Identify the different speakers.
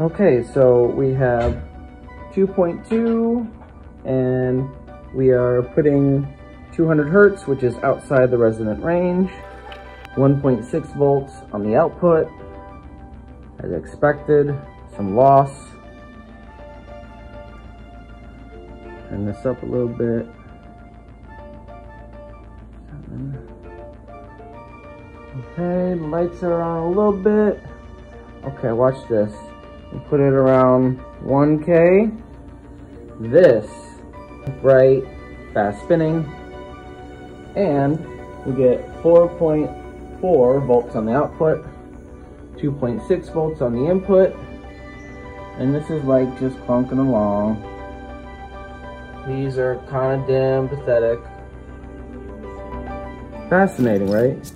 Speaker 1: Okay, so we have 2.2 and we are putting 200 hertz, which is outside the resonant range. 1.6 volts on the output, as expected, some loss. Turn this up a little bit. Okay, lights are on a little bit. Okay, watch this. Put it around 1K. This, bright, fast spinning. And we get 4.4 volts on the output, 2.6 volts on the input. And this is like just clunking along. These are kind of dim, pathetic. Fascinating, right?